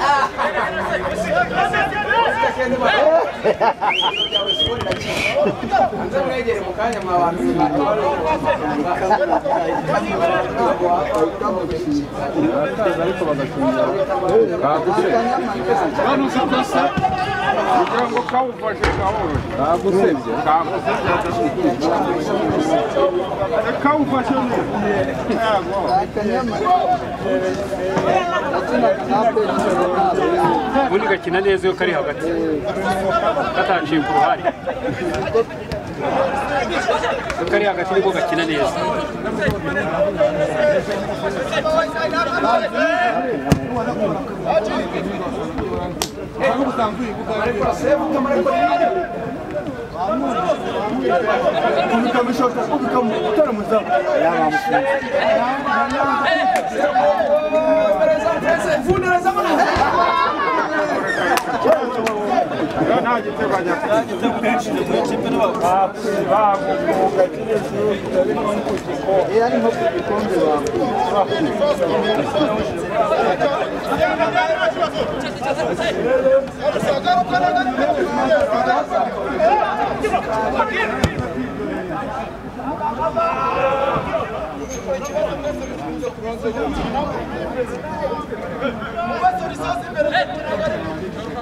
Ah! nzamwegere mu kanya mwabandi Hano uzi kosa kugira ngo kawufashe kaworoshye kagusebye kagusebye kawufashe neza ubundi gakina neza iyo kari hagati kataciye ku ruhande iyo kari hagati niko gakina neza nta gitego ajya gutya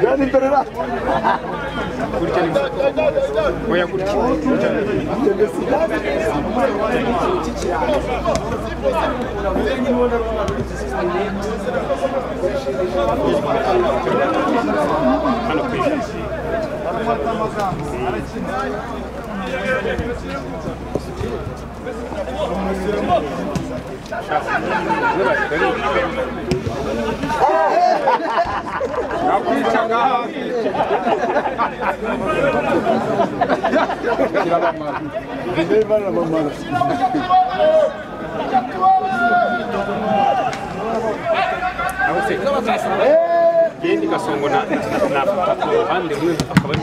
Grande Imperato! Foi a curtir. Oh! Gutya hano ku ijana nakwicaga hafi aho se genda igasongo na Gendi Gasongo na ruhande rumwe akaba ari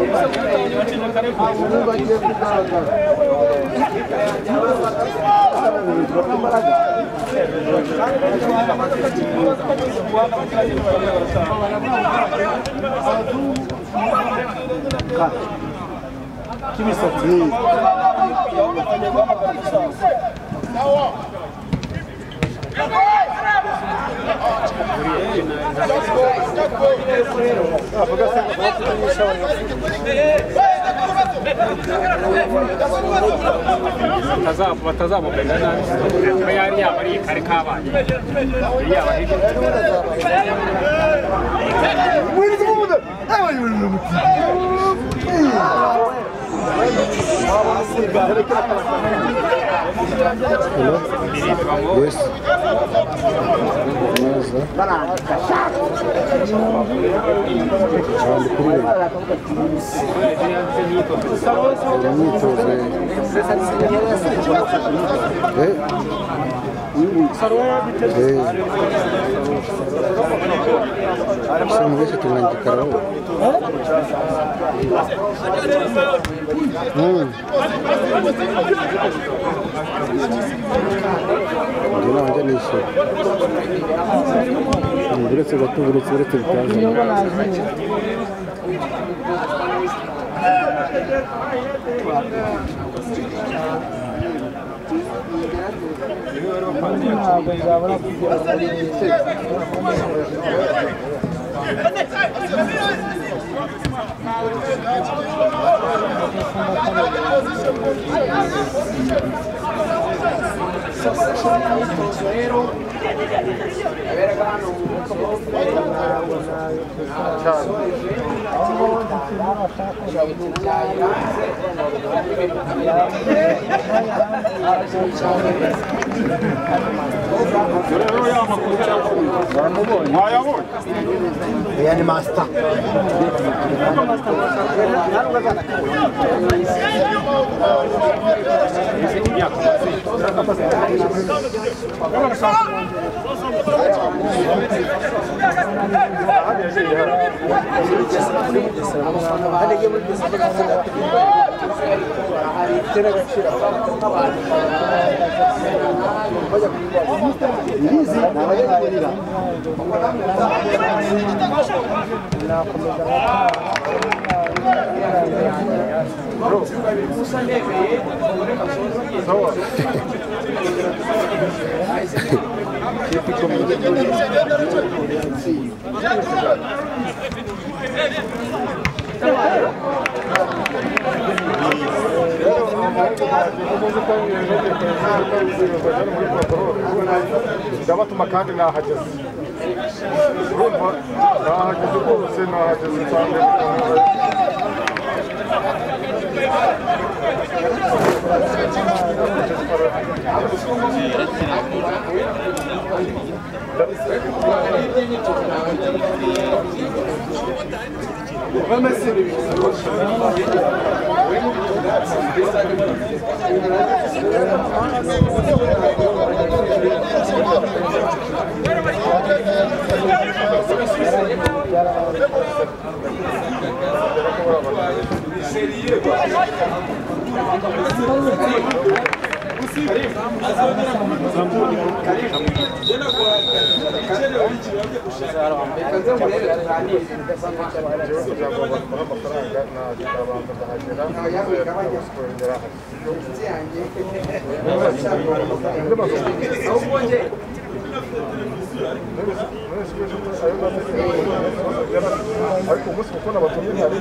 uri k'imisatsi Bataza- batazamugana nabi kuba yari yaba ari kare kabaye yaba hirya Yes. Imyitozo ye. Eh? Sasa mwezi tunajikaramu. Mm. Ndio wanje nisho. Uretse gato uretse uretse bitaza. ntabwo No, pensavo la Sassanito Zero avere un po' di una canzone ndabatuma kandi nahageze urumva Sawa. دعوت مكان ناحجز روح ناحجز وسنا ناحجز nabanza Aí o almoço ficou na batalha, ele ali,